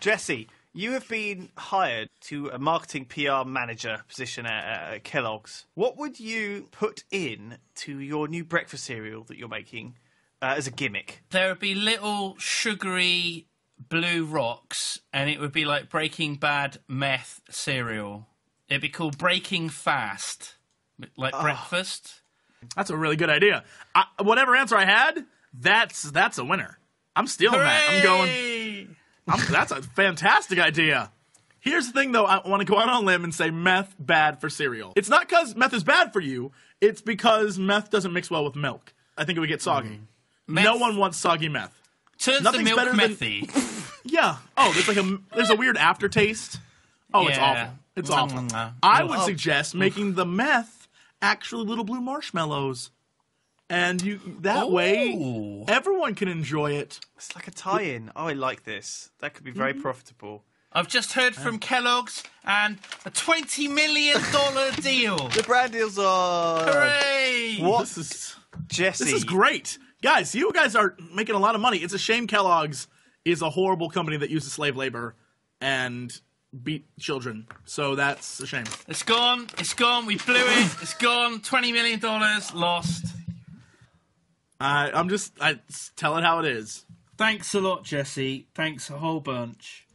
Jesse, you have been hired to a marketing PR manager position at, at Kellogg's. What would you put in to your new breakfast cereal that you're making uh, as a gimmick? There would be little sugary blue rocks, and it would be like Breaking Bad meth cereal. It'd be called Breaking Fast, like breakfast. That's a really good idea. I, whatever answer I had, that's that's a winner. I'm stealing that. I'm going. That's a fantastic idea. Here's the thing, though. I want to go out on a limb and say meth bad for cereal. It's not because meth is bad for you. It's because meth doesn't mix well with milk. I think it would get soggy. Meth No one wants soggy meth. turns the nothing's milk better than- methy. Yeah. Oh, there's like a there's a weird aftertaste. Oh, it's Yeah. awful. It's awful. Mm, I would oh. suggest making the meth actually little blue marshmallows, and you that way everyone can enjoy it. It's like a tie-in. Oh, I like this. That could be very mm-hmm. profitable. I've just heard from Kellogg's and a twenty million dollar deal. The brand deals are Hooray! what, This is Jesse? this is great, guys. You guys are making a lot of money. It's a shame Kellogg's is a horrible company that uses slave labor and beat children. So that's a shame. It's gone. It's gone. We blew it. It's gone. Twenty million dollars lost. I I'm just I tell it how it is. Thanks a lot, Jesse. Thanks a whole bunch.